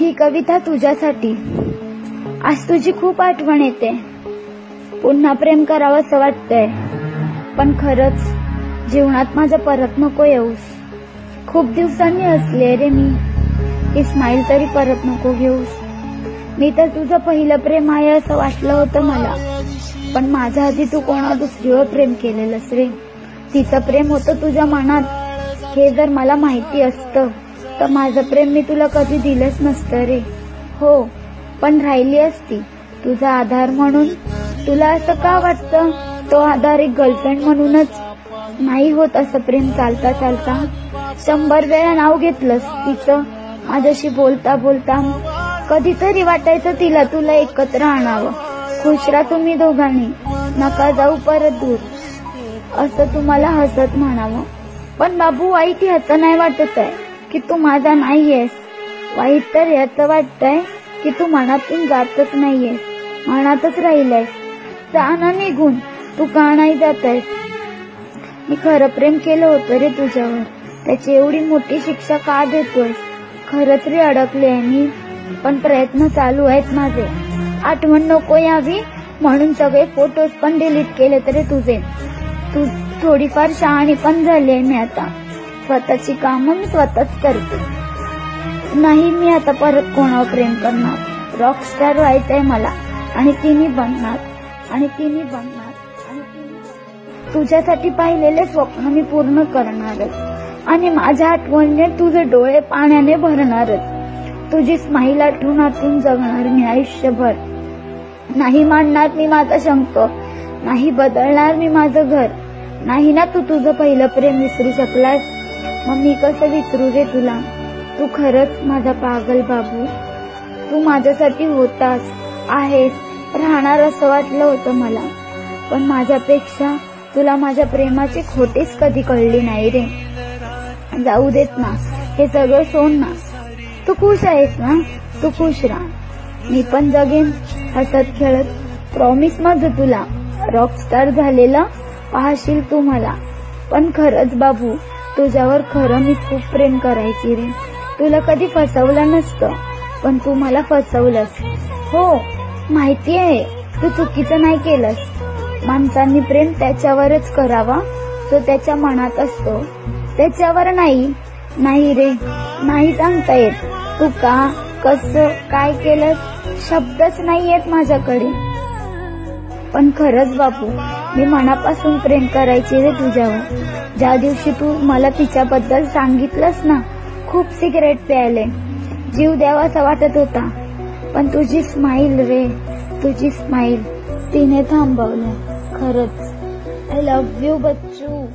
ही कविता तुझ्यासाठी. आज तुझी खूप आठवण येते. पुन्हा प्रेम करावं असं वाटतंय. पण खरंच जीवनात माझं परत नको येऊस. खूप दिवसांनी असले रे मी. ही स्माईल तरी परत नको घेऊस. मी तर तुझं पहिलं प्रेम आहे असं वाटलं होतं मला. पण माझ्या आधी तू कोणा दुसरीवर प्रेम केलेलंस रे? तिचं प्रेम होतं तुझ्या मनात. हे जर मला माहिती असतं तर माझं प्रेम मी तुला कधी दिलंच नसतं रे. हो पण राहिली असती. तुझा आधार म्हणून. तुला असं का वाटतं? तो आधार एक गर्लफ्रेंड म्हणूनच. नाही होत असं प्रेम चालता चालता. शंभर वेळा नाव घेतलंस तिचं. माझ्याशी बोलता बोलता कधीतरी वाटायचं तिला तुला एकत्र आणावं. खुश राहा तुम्ही दोघांनी. नका जाऊ परत दूर. असं तुम्हाला हसत म्हणावं. पण बाबू वाईट हसं नाही वाटत आहे. की तू माझा नाहीयेस. वाईट तर याचं वाटतंय की तू मनातून जातच नाहीयेस. मनातच राहिलायस. जा ना निघून. तू का नाही जात मी खरं प्रेम केलं होतं रे तुझ्यावर. त्याची एवढी मोठी शिक्षा का देतोय खरंच रे अडकले मी पण प्रयत्न चालू आहेत माझे. आठवण नको यावी म्हणून सगळे फोटोज पण डिलीट केले तरी तुझे. तू थोडीफार शहाणी पण झाली आहे मी आता. स्वतःची कामं मी स्वतःच करते. नाही मी आता परत कोणावर प्रेम करणार? रॉकस्टार व्हायचंय मला. आणि तिने बनणार आणि तिने बनणार आणि तुझ्यासाठी पाहिलेले स्वप्न मी पूर्ण करणारच. आणि माझ्या आठवणीने तुझे डोळे पाण्याने भरणारच. तुझी स्माईल आठवणातून जगणार मी आयुष्यभर. नाही मांडणार मी माझा शंक. नाही बदलणार मी माझं घर. नाही ना तू तुझं पहिलं प्रेम विसरू शकलास? मग मी कसं विसरू रे तुला? तू खरंच माझा पागल बाबू. तू माझ्यासाठी होतास आहेस राहणार असं वाटलं होतं मला. पण माझ्यापेक्षा तुला माझ्या प्रेमाची खोटीच कधी कळली नाही रे. जाऊ देत ना हे सगळं सोड ना. तू खुश आहेस ना? तू खुश राहा. मी पण जगेन हसत खेळत. प्रॉमिस माझं तुला रॉकस्टार झालेला पाहशील तू मला. पण खरंच बाबू तुझ्यावर खरं मी खूप प्रेम करायची रे. तुला कधी फसवलं नसतं पण तू मला फसवलंस. हो माहिती आहे तू चुकीचं नाही केलंस. माणसांनी प्रेम त्याच्यावरच करावा तो त्याच्या मनात असतो. त्याच्यावर नाही नाही रे नाही सांगता येत. तू का कस काय केलं शब्दच नाही येत माझ्याकडे. पण खरंच बापू मी मनापासून प्रेम करायची रे तुझ्यावर. ज्या दिवशी तू मला तिच्याबद्दल सांगितलंस ना खूप सिगरेट प्यायले. जीव द्यावासा वाटत होता. पण तुझी स्माईल रे तुझी स्माईल तिने थांबवलं. खरंच. I love you Bachchu.